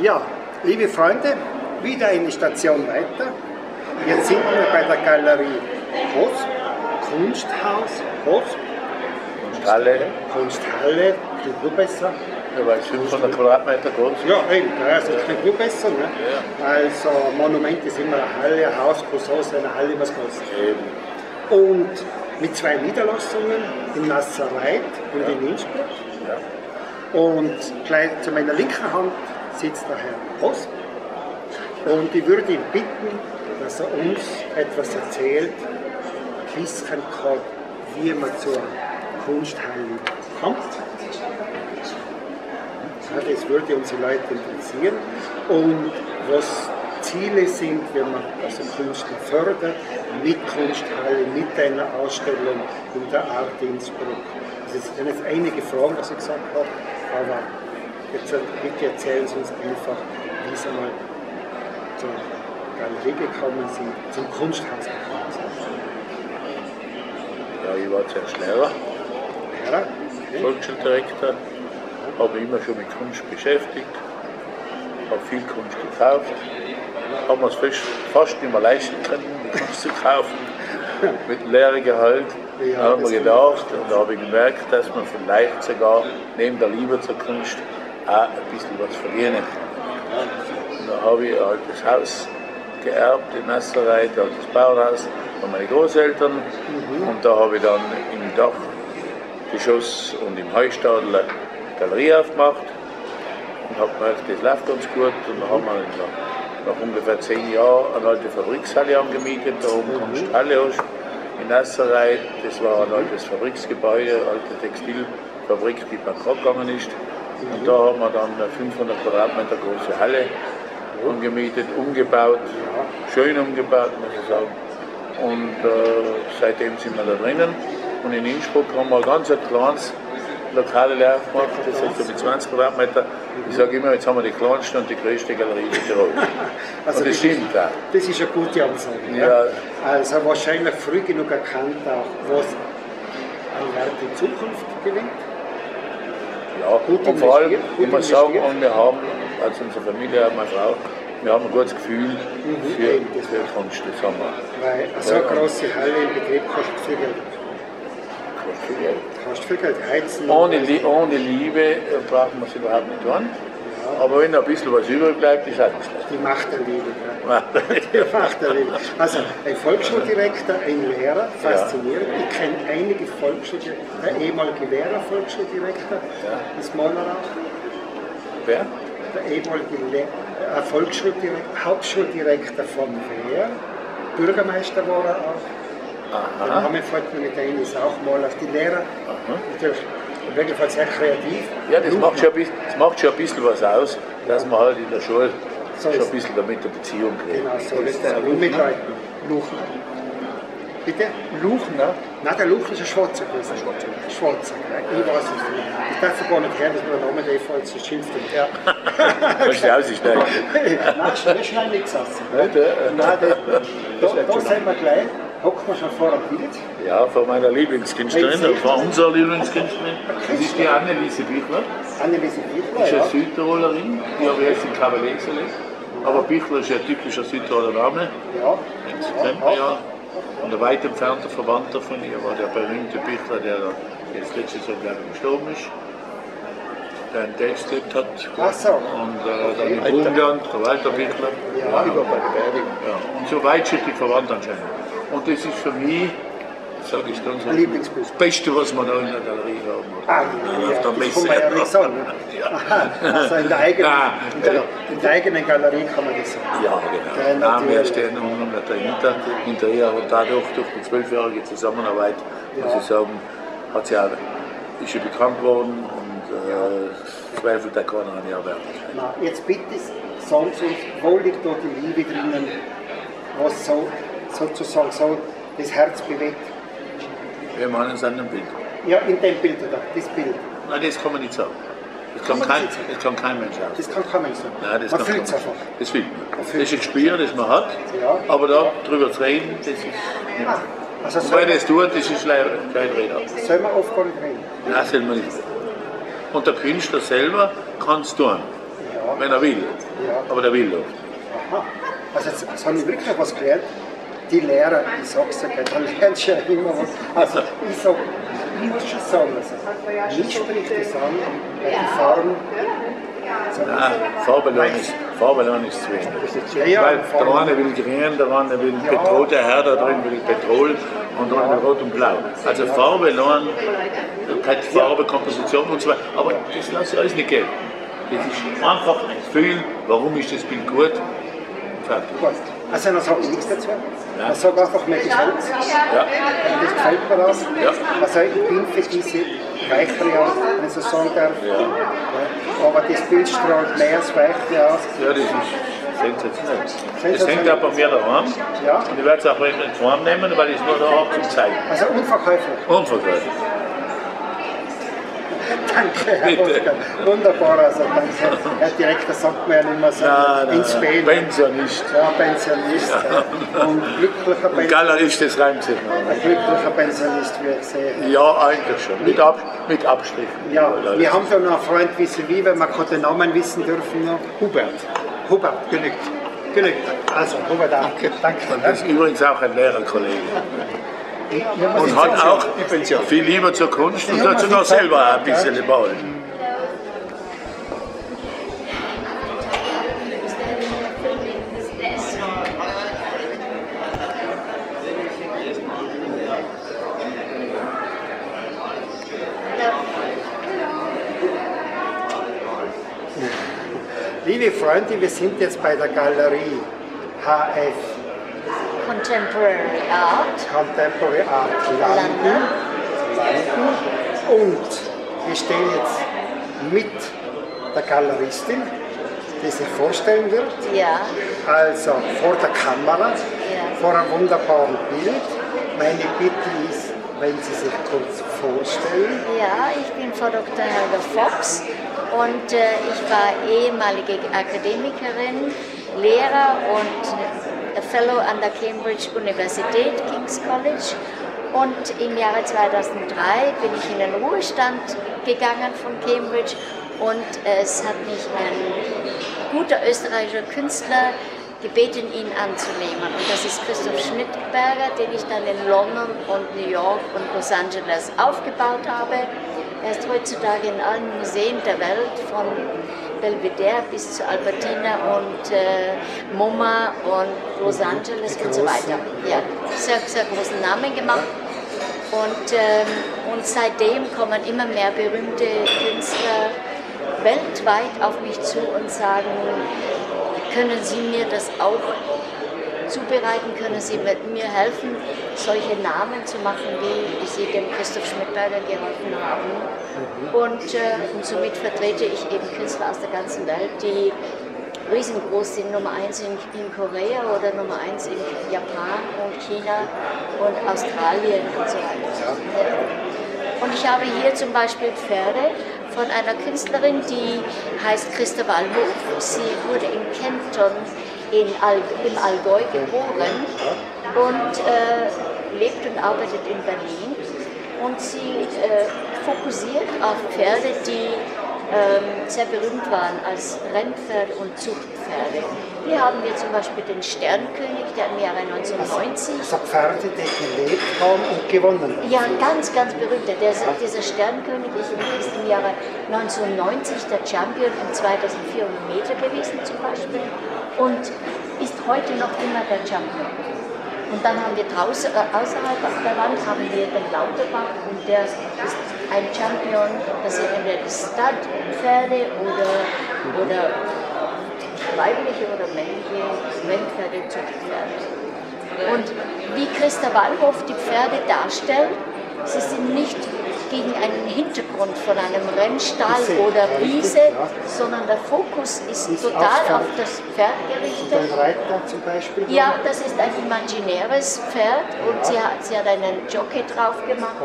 Ja, liebe Freunde, wieder eine Station weiter. Jetzt sind wir bei der Galerie Hoss, Kunsthaus Hoss. Kunsthalle. Kunsthalle, klingt nur besser. Ja, weil es 500 Quadratmeter groß ist. Ja, eben, ja, also das klingt nur besser. Ne? Also Monument ist immer eine Halle, ein Haus, Großhaus, eine Halle, was Großes. Und mit zwei Niederlassungen in Nasserreit und in Innsbruck. Und gleich zu meiner linken Hand sitzt der Herr Hoss. Und ich würde ihn bitten, dass er uns etwas erzählt, ein gerade, wie man zur Kunsthalle kommt. Ja, das würde unsere Leute interessieren. Und was Ziele sind, wenn man also Kunst fördert, mit Kunsthalle, mit einer Ausstellung in der Art Innsbruck. Das sind jetzt einige Fragen, was ich gesagt habe, aber jetzt bitte erzählen Sie uns einfach, wie Sie mal zur Galerie gekommen sind, zum Kunsthaus gekommen sind. Ja, ich war zuerst Lehrer, Lehrer? Volksschuldirektor, habe mich immer schon mit Kunst beschäftigt, habe viel Kunst gekauft, haben wir es fast, nicht mehr leisten können, die Kunst zu kaufen, mit dem Lehrergehalt. Ja, da haben das wir gedacht und da habe ich gemerkt, dass man vielleicht sogar neben der Liebe zur Kunst auch ein bisschen was verdienen kann. Und da habe ich ein altes Haus geerbt in Nasserreit, ein altes Bauernhaus von meinen Großeltern. Und da habe ich dann im Dachgeschoss und im Heustadel eine Galerie aufgemacht und habe gemerkt, das läuft ganz gut. Und dann haben wir nach, nach ungefähr zehn Jahren eine alte Fabrikshalle angemietet, da oben Kunsthalle hast, in Nasserreit. Das war ein altes Fabriksgebäude, eine alte Textilfabrik, die bankrott gegangen ist. Und da haben wir dann eine 500 Quadratmeter große Halle angemietet, umgebaut, schön umgebaut, muss ich sagen. Und äh, seitdem sind wir da drinnen. Und in Innsbruck haben wir ein ganz ein kleines Lokale leer gemacht, das ist so mit 20 Quadratmeter. Ich sage immer, jetzt haben wir die kleinste und die größte Galerie in Tirol. Also und das stimmt auch. Das ist eine gute Ansage. Ja. Also wahrscheinlich früh genug erkannt auch, was ein Wert in Zukunft gewinnt. Ja, Gut und vor allem, gut ich muss sagen, und wir haben, also unsere Familie, meine Frau, wir haben ein gutes Gefühl für, für Kunst, das haben wir. Weil so eine Ja. große Halle im Betrieb kostet viel Geld. Kostet viel Geld. Ohne, Lie- ohne Liebe äh, braucht man es überhaupt nicht tun. Aber wenn ein bisschen was übrig bleibt, ist auch nicht schlecht. Die Macht der Liebe. Macht Die Macht der Liebe. Also ein Volksschuldirektor, ein Lehrer, faszinierend. Ich kenne einige Volksschuldirektoren, der ehemalige Lehrer, Volksschuldirektor, ist Maler auch. Wer? der ehemalige Le äh, Volksschuldirektor, Hauptschuldirektor von Wehr, Bürgermeister war er auch. Der Aha. Name fällt mir nicht ein, ist auch mal auf die Lehrer. Natürlich in jedem Fall sehr kreativ. Ja, das macht, schon ein bisschen, das macht schon ein bisschen was aus, dass man halt in der Schule So schon ein bisschen damit eine Beziehung kriegt. Genau, so ist mit Leuten. Luchner. Bitte? Luchner? Nein, der Luchner ist ein Schwarzer gewesen. Schwarzer. Schwarzer, gell? ich weiß es nicht. Ich darf gar nicht her, dass mir der Name der falls sonst schimpft. Ja. Kannst du aussteigen? Nein, schnell, schnell nichts lassen. Nicht, äh? Nein, das, da, da sind wir gleich. Hocken wir schon vor dem Bild. Ja, von meiner Lieblingskünstlerin, von unserer Lieblingskünstlerin. Das ist die Anneliese Bichler. Anneliese Das Bichler, ist eine ja. Südtirolerin, die habe ich jetzt in Cavallese gelegt. Aber Bichler ist ja ein typischer Südtiroler Name. Ja. Man ja. Und ein weit entfernter Verwandter von ihr war der berühmte Bichler, der jetzt letztes Jahr, ich, gestorben ist. der in Delft gelebt hat. Ach so. Und äh, dann in Burgenland, der Walter Bittler. Ja, über bei Ja. Und so weitschichtig verwandt anscheinend. Und das ist für mich, sage ich Ein Lieblingsbild. das Beste, was man da in der Galerie haben hat. Ah, Ja, ja, auf der das Messe. kann man ja nicht sagen. Ne? Aha, also in der, eigenen, in, der, in der eigenen Galerie kann man das sagen. Ja, Ja, genau. Nein, wir stehen unten dahinter, hinterher und dadurch, durch die zwölfjährige Zusammenarbeit, muss Ja. ich sagen, hat sie auch, ist sie bekannt worden und äh, zweifelt da keiner an ihrer Wertigkeit. Na, jetzt bitte sagen Sie uns, wo liegt da die Liebe drinnen, was so, sozusagen so das Herz bewegt? Wir machen es an dem Bild. Ja, in dem Bild, oder? Das Bild. Nein, das kann man nicht sagen. Das Kann kann, kein, sagen? das kann kein Mensch aus. Das kann kein Mensch sagen. Nein, das man fühlt es einfach. Das fühlt man. Das ist ein Gespür, das man hat, Ja. aber da drüber zu reden, das ist nicht. Ah, also Und wer das tut, das ist leider kein Redner. soll man oft gar nicht reden. Nein, soll man nicht. Und der Künstler selber kann es tun, wenn er will. Ja. Aber der will oft. Aha. Also jetzt, jetzt habe ich wirklich was gelernt. Die Lehrer, ich sag's ja gleich, da lernst du ja immer was. Also ich sag, ich muss schon sagen, also, mich spricht das an, weil die Farben Nein, Farbelohn ist, ist zu wenig. Ja, ja, Weil der eine will grün, der andere will Petrol, der Herr da drin will Petrol und andere will Rot und Blau. Also Farbe allein, keine Farbe, Komposition und so weiter. Aber das lasse ich alles nicht gehen. Das ist einfach ein Gefühl, warum ist das Bild gut. Fertig. Gut. Also dann sage ich nichts dazu. Ja. Ich sage einfach, mir gefällt es. Ja. Das gefällt mir das. Ja. Also ich bin für diese weichere Art, wenn ich so sagen darf. Ja. Aber das Bild strahlt mehr als weiche aus. Ja, das ist sensationell. Das Sensationell. hängt auch bei mir daheim. Ja. Und ich werde es auch nicht heimnehmen, weil ich es nur da habe zum Zeigen. Also unverkäuflich. Unverkäuflich. Danke, Herr. Wolfgang. Wunderbar, also danke. Herr Direktor sagt mir ja nicht mehr so Nein, nein, ins Bein. Pensionist. Ja, Pensionist. Ja. Und glücklicher Und Pensionist. Galerist, das reimt sich noch. Ein glücklicher Pensionist, wie ich sehe. Ja, eigentlich schon. Mit, Ab mit Abstrichen. Ja, wir haben da noch einen Freund wie Sie, wie, wenn wir gerade den Namen wissen dürfen. Noch. Hubert. Hubert, genügt. Genügt. Also, Hubert, danke. danke. Und das ist übrigens auch ein Lehrerkollege. Und hat auch viel Liebe zur Kunst und tut sogar selber ein bisschen malen. Liebe Freunde, wir sind jetzt bei der Galerie HF Contemporary Art. Contemporary Art London. London. Und wir stehen jetzt mit der Galeristin, die sich vorstellen wird. Ja, Also vor der Kamera, Ja. vor einem wunderbaren Bild. Meine Bitte ist, wenn Sie sich kurz vorstellen. ja, ich bin Frau Dr. Helga Fox und äh, ich war ehemalige Akademikerin, Lehrer und a Fellow an der Cambridge Universität, King's College. Und im Jahre 2003 bin ich in den Ruhestand gegangen von Cambridge und es hat mich ein guter österreichischer Künstler gebeten, ihn anzunehmen. Und das ist Christoph Schmidberger, den ich dann in London und New York und Los Angeles aufgebaut habe. Er ist heutzutage in allen Museen der Welt, von Belvedere bis zu Albertina und äh, MoMA und Los Angeles und so weiter. Ja, sehr, sehr großen Namen gemacht. Und, ähm, und seitdem kommen immer mehr berühmte Künstler weltweit auf mich zu und sagen, können Sie mir das auch zubereiten, können Sie mir helfen, solche Namen zu machen, wie Sie dem Christoph Schmidberger geholfen haben. Und, äh, und somit vertrete ich eben Künstler aus der ganzen Welt, die riesengroß sind, Nummer eins in, in Korea oder Nummer eins in Japan und China und Australien und so weiter. Und ich habe hier zum Beispiel Pferde von einer Künstlerin, die heißt Christa Wallhof. Sie wurde in Kenton in All, im Allgäu geboren und äh, lebt und arbeitet in Berlin. Und sie äh, fokussiert auf Pferde, die ähm, sehr berühmt waren als Rennpferde und Zuchtpferde. Hier haben wir zum Beispiel den Sternkönig, der im Jahre 1990 Also Pferde, die gelebt haben und gewonnen haben. ja, ganz, ganz berühmt. Der, dieser Sternkönig ist im Jahre 1990 der Champion im 2400 Meter gewesen zum Beispiel und ist heute noch immer der Champion. Und dann haben wir draußen, äh, außerhalb der Wand haben wir den Lauterbach und der ist ein Champion, das sind entweder die Stud-Pferde oder, oder weibliche oder männliche Rennpferde, Zuchtpferde. Und wie Christa Wallhoff die Pferde darstellt, sie sind nicht gegen einen Hintergrund von einem Rennstall oder ja, Wiese, ja. sondern der Fokus ist, total auf das Pferd Und gerichtet. ein Reiter zum Beispiel? Ja, das ist ein imaginäres Pferd und sie hat, sie hat einen Jockey drauf gemacht,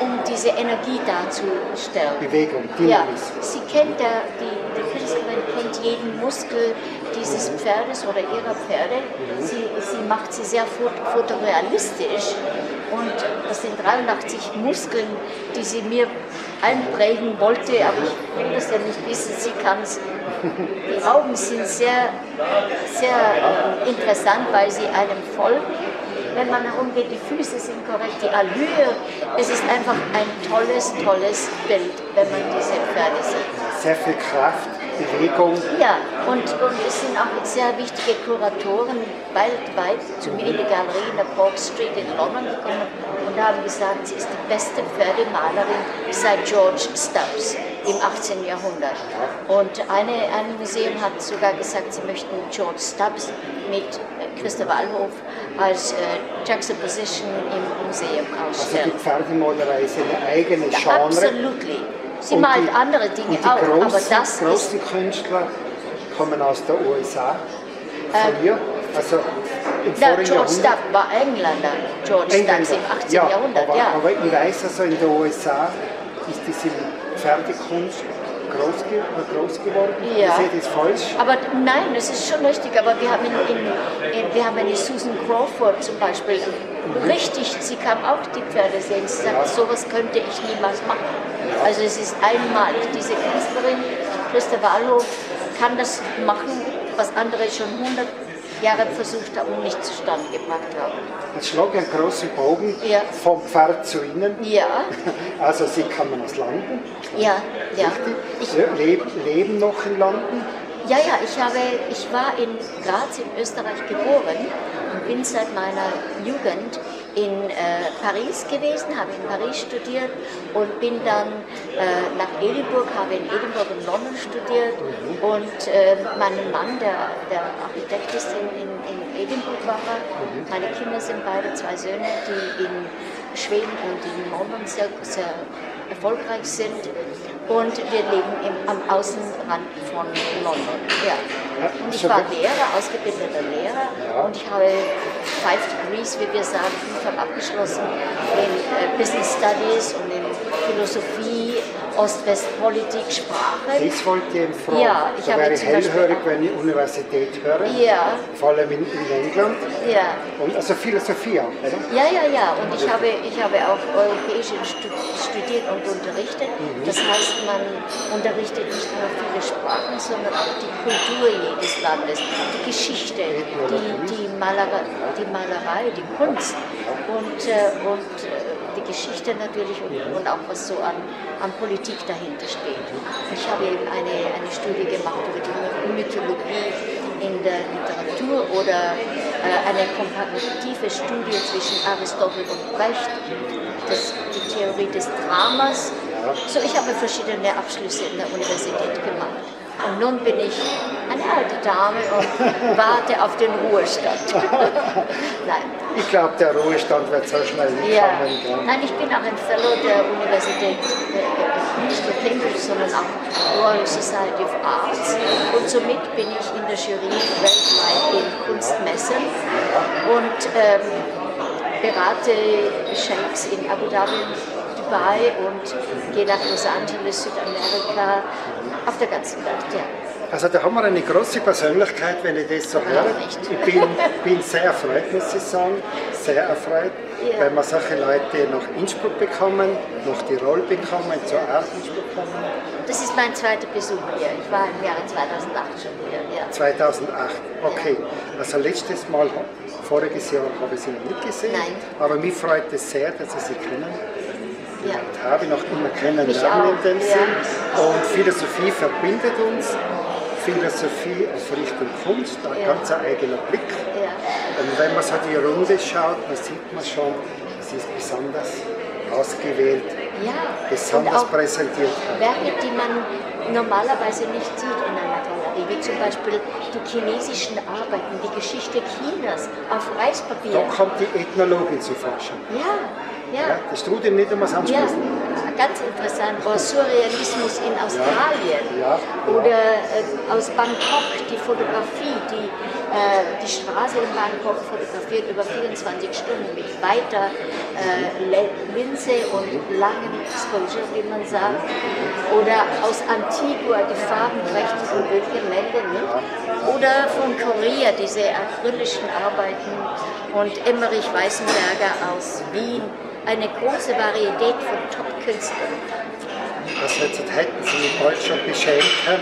um diese Energie darzustellen. Bewegung, Ja, Dynamismus. sie kennt, der, die, die Künstlerin kennt jeden Muskel dieses Pferdes oder ihrer Pferde. Sie, sie macht sie sehr fot- fotorealistisch und das sind 83 Muskeln, die sie mir einprägen wollte, aber ich will das ja nicht wissen, sie kann es. Die Augen sind sehr, sehr äh, interessant, weil sie einem folgen. Wenn man herumgeht, die Füße sind korrekt, die Allure. Es ist einfach ein tolles, tolles Bild, wenn man diese Pferde sieht. Sehr viel Kraft, Bewegung. Ja, und, und es sind auch sehr wichtige Kuratoren weltweit zu mir in die Galerie in der Park Street in London gekommen und haben gesagt, sie ist die beste Pferdemalerin seit George Stubbs im 18. Jahrhundert. Und eine, ein Museum hat sogar gesagt, sie möchten George Stubbs mit äh, Christa Wallhof als äh, Juxtaposition im Museum Also ausstellen. die Pferdemalerei ist eine eigene Ja, Genre. absolutely. Sie malt die- andere Dinge auch, großen, aber das ist großen Künstler kommen aus der USA, von hier. Also im Na, vorigen George Jahrhundert. War Engländer. George Engländer. Stubbs im 18. ja, Jahrhundert, aber, ja. aber ich weiß also, in der USA ist diese Pferdekunst groß, ge groß geworden. Ja. Sehe das falsch. Aber nein, das ist schon richtig. Aber wir haben, in, in, wir haben eine Susan Crawford zum Beispiel. Richtig, sie kam auch die Pferde sehen. Sie sagt, sowas könnte ich niemals machen. Also es ist einmalig. Diese Künstlerin, Christa Wallhof, kann das machen, was andere schon 100 Jahre versucht haben und nicht zustande gebracht haben. Jetzt schlage ich einen großen Bogen Ja. vom Pferd zu Ihnen. Ja, Also Sie kommen aus Landen. ja, ja. Sie leben, leben noch in Landen. Ja, ja, ich, habe, ich war in Graz in Österreich geboren und bin seit meiner Jugend in äh, Paris gewesen, habe in Paris studiert und bin dann äh, nach Edinburgh, habe in Edinburgh und London studiert und äh, mein Mann, der, der Architekt ist in, in, in Edinburgh war er. Meine Kinder sind beide zwei Söhne, die in Schweden und in London sehr, sehr erfolgreich sind und wir leben im, am Außenrand von London. Ja. Und ich war Lehrer, ausgebildeter Lehrer und ich habe Five Degrees, wie wir sagen, fünffach abgeschlossen in äh, Business Studies und in Philosophie, Ost-West-Politik, Sprache. Das wollte ich eben fragen. Ja, ich da habe wäre ich hellhörig, wenn ich Universität höre. Ja. Vor allem in, England. Ja. Und also Philosophie auch, oder? Ja, ja, ja. Und ich habe, ich habe auch Europäisch stu- studiert und unterrichtet. Mhm. Das heißt, man unterrichtet nicht nur viele Sprachen, sondern auch die Kultur jedes Landes, die Geschichte, die, die, Malerei, die Malerei, die Kunst und, äh, und äh, die Geschichte natürlich und, und auch was so an, an Politik dahinter steht. Ich habe eben eine, eine Studie gemacht über die Mythologie in der Literatur oder äh, eine komparative Studie zwischen Aristotel und Brecht, das, die Theorie des Dramas. So, ich habe verschiedene Abschlüsse in der Universität gemacht. Und nun bin ich eine alte Dame und warte auf den Ruhestand. Nein. Ich glaube, der Ruhestand wird so schnell nicht Ja. kommen. gell? Nein, ich bin auch ein Fellow der Universität, äh, nicht nur Cambridge, sondern auch Royal Society of Arts. Und somit bin ich in der Jury weltweit in Kunstmessen und ähm, berate Sheikhs in Abu Dhabi, Dubai und gehe nach Los Angeles, Südamerika, auf der ganzen Welt. Ja. Also da haben wir eine große Persönlichkeit, wenn ich das so höre. Ich bin, bin sehr erfreut, muss ich sagen, sehr erfreut, Ja. weil wir solche Leute nach Innsbruck bekommen, nach Tirol bekommen, zur Aachen bekommen. Das ist mein zweiter Besuch hier. Ich war im Jahre 2008 schon hier. Ja. 2008, okay. Also letztes Mal, voriges Jahr habe ich sie noch nicht gesehen, Nein. aber mich freut es sehr, dass ich sie kennen. Ja. habe noch immer kennenlernen. Sinn. Und Philosophie verbindet uns. Philosophie auf Richtung Kunst, ein ganz eigener Blick. Und wenn man so die Runde schaut, dann sieht man schon, es ist besonders ausgewählt, Ja, besonders präsentiert. Werke, die man normalerweise nicht sieht in einer Galerie, wie zum Beispiel die chinesischen Arbeiten, die Geschichte Chinas auf Da Reispapier. kommt die Ethnologin zu forschen. Ja, Ja, ja. das tut ihm nicht um was Ja, ansprechen. ganz interessant. Oder Surrealismus in Australien. Ja, ja. Oder äh, aus Bangkok die Fotografie, die äh, die Straße in Bangkok fotografiert über 24 Stunden mit weiter äh, Linse und langem Exposure, wie man sagt. Oder aus Antigua die farbenprächtigen Ölgemälde. Nicht? Oder von Korea diese acrylischen Arbeiten und Emmerich Weißenberger aus Wien. Eine große Varietät von Top-Künstlern. Also jetzt hätten Sie mich bald schon beschämt. hä?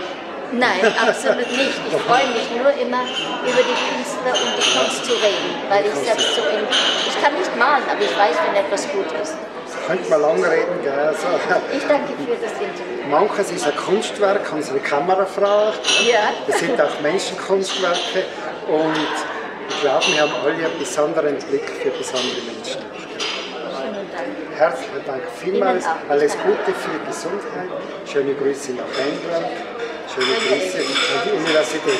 Nein, absolut nicht. Ich freue mich nur immer über die Künstler und die Kunst zu reden, weil ich selbst so in. Ich kann nicht malen, aber ich weiß, wenn etwas gut ist. Könnte man lange reden, gell? Also, Ich danke für das Interview. manches ist ein Kunstwerk, unsere Kamerafrau. Ja. Das sind auch Menschenkunstwerke und ich glaube, wir haben alle einen besonderen Blick für besondere Menschen. Herzlichen Dank vielmals. Alles Gute die Gesundheit. Schöne Grüße nach England. Schöne Grüße an die Universität.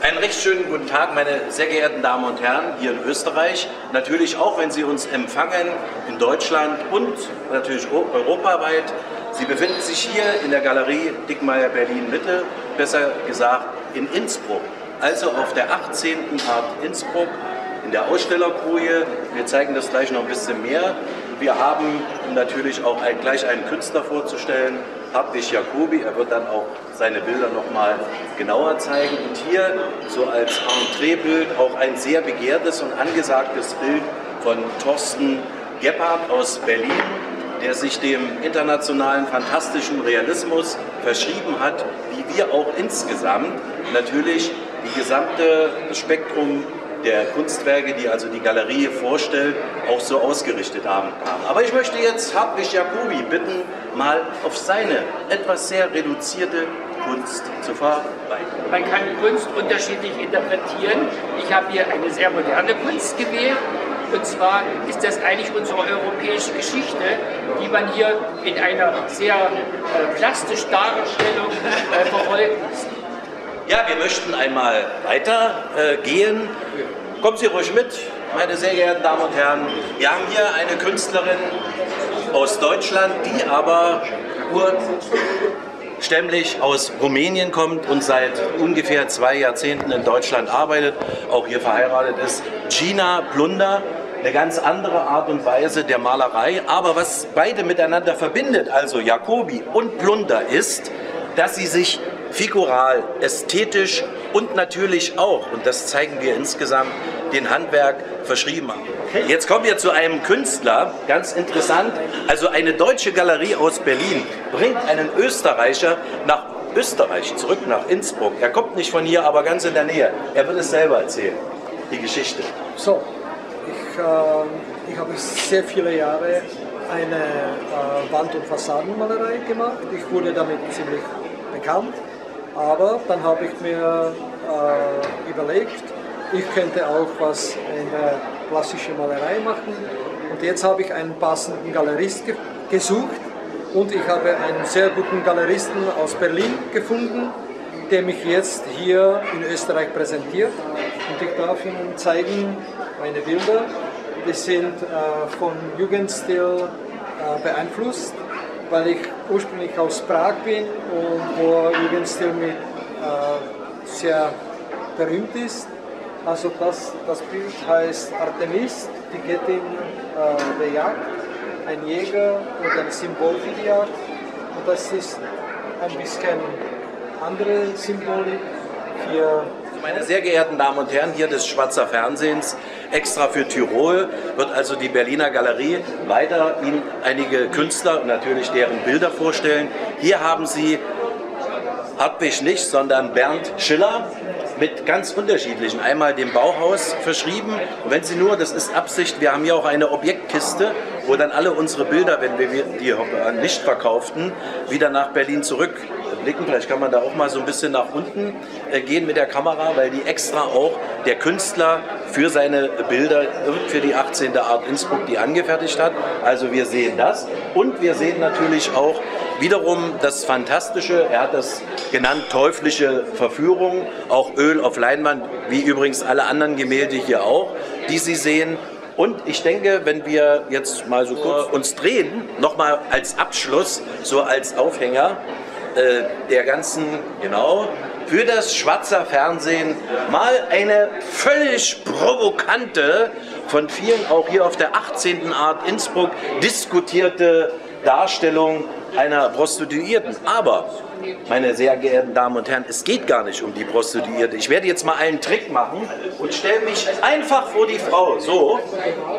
Einen recht schönen guten Tag, meine sehr geehrten Damen und Herren, hier in Österreich. Natürlich auch, wenn Sie uns empfangen in Deutschland und natürlich eu- europaweit. Sie befinden sich hier in der Galerie Dickmeier Berlin Mitte, besser gesagt in Innsbruck. Also auf der 18. Art Innsbruck in der Ausstellerkoje. Wir zeigen das gleich noch ein bisschen mehr. Wir haben natürlich auch ein, gleich einen Künstler vorzustellen, Hartwig Jacobi. Er wird dann auch seine Bilder noch mal genauer zeigen. Und hier so als Entreebild auch ein sehr begehrtes und angesagtes Bild von Thorsten Gebhardt aus Berlin, der sich dem internationalen fantastischen Realismus verschrieben hat, wie wir auch insgesamt natürlich die gesamte Spektrum der Kunstwerke, die also die Galerie vorstellt, auch so ausgerichtet haben. Aber ich möchte jetzt Hartwig Jacobi bitten, mal auf seine etwas sehr reduzierte Kunst zu verweisen. Man kann Kunst unterschiedlich interpretieren. Ich habe hier eine sehr moderne Kunst gewählt. Und zwar ist das eigentlich unsere europäische Geschichte, die man hier in einer sehr äh, plastisch Darstellung äh, verfolgt. Ja, wir möchten einmal weiter äh. Kommen Sie ruhig mit, meine sehr geehrten Damen und Herren. Wir haben hier eine Künstlerin aus Deutschland, die aber urstämmlich aus Rumänien kommt und seit ungefähr zwei Jahrzehnten in Deutschland arbeitet, auch hier verheiratet ist. Gina Plunder. Eine ganz andere Art und Weise der Malerei. Aber was beide miteinander verbindet, also Jacobi und Plunder, ist, dass sie sich figural, ästhetisch und natürlich auch, und das zeigen wir insgesamt, den Handwerk verschrieben haben. Jetzt kommen wir zu einem Künstler, ganz interessant. Also eine deutsche Galerie aus Berlin bringt einen Österreicher nach Österreich, zurück nach Innsbruck. Er kommt nicht von hier, aber ganz in der Nähe. Er wird es selber erzählen, die Geschichte. So, ich, äh, ich habe sehr viele Jahre eine äh, Wand- und Fassadenmalerei gemacht. Ich wurde damit ziemlich bekannt, aber dann habe ich mir äh, überlegt, ich könnte auch was in der klassischen Malerei machen. Und jetzt habe ich einen passenden Galerist ge gesucht und ich habe einen sehr guten Galeristen aus Berlin gefunden, der mich jetzt hier in Österreich präsentiert. Und ich darf Ihnen zeigen meine Bilder. Die sind äh, von Jugendstil äh, beeinflusst, weil ich ursprünglich aus Prag bin und wo Jugendstil mit, äh, sehr berühmt ist. Also das, das Bild heißt Artemis, die Göttin äh, der Jagd, ein Jäger und ein Symbol für die Jagd. Und das ist ein bisschen andere Symbolik für meine sehr geehrten Damen und Herren, hier des Schwarzer Fernsehens, extra für Tirol wird also die Berliner Galerie weiter Ihnen einige Künstler und natürlich deren Bilder vorstellen. Hier haben Sie Hartwig nicht, sondern Bernd Schiller mit ganz unterschiedlichen. Einmal dem Bauhaus verschrieben. Und wenn Sie nur, das ist Absicht, wir haben hier auch eine Objektkiste, wo dann alle unsere Bilder, wenn wir die nicht verkauften, wieder nach Berlin zurückblicken. Vielleicht kann man da auch mal so ein bisschen nach unten äh, gehen mit der Kamera, weil die extra auch der Künstler für seine Bilder für die 18. Art Innsbruck die angefertigt hat. Also wir sehen das und wir sehen natürlich auch wiederum das Fantastische, er hat das genannt, teuflische Verführung, auch Öl auf Leinwand, wie übrigens alle anderen Gemälde hier auch, die Sie sehen. Und ich denke, wenn wir jetzt mal so kurz uns drehen, nochmal als Abschluss, so als Aufhänger äh, der ganzen, genau, für das Schwarzer Fernsehen mal eine völlig provokante, von vielen auch hier auf der 18. Art Innsbruck diskutierte Darstellung einer Prostituierten. Aber, meine sehr geehrten Damen und Herren, es geht gar nicht um die Prostituierte. Ich werde jetzt mal einen Trick machen und stelle mich einfach vor die Frau, so.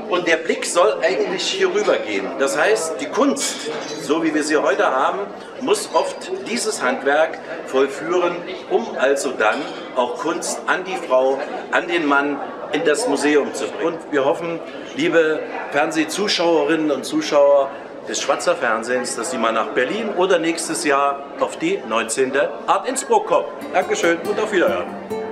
Und der Blick soll eigentlich hier rüber gehen. Das heißt, die Kunst, so wie wir sie heute haben, muss oft dieses Handwerk vollführen, um also dann auch Kunst an die Frau, an den Mann, in das Museum zu bringen. Und wir hoffen, liebe Fernsehzuschauerinnen und Zuschauer, des Schwarzer Fernsehens, dass Sie mal nach Berlin oder nächstes Jahr auf die 19. Art Innsbruck kommen. Dankeschön und auf Wiederhören.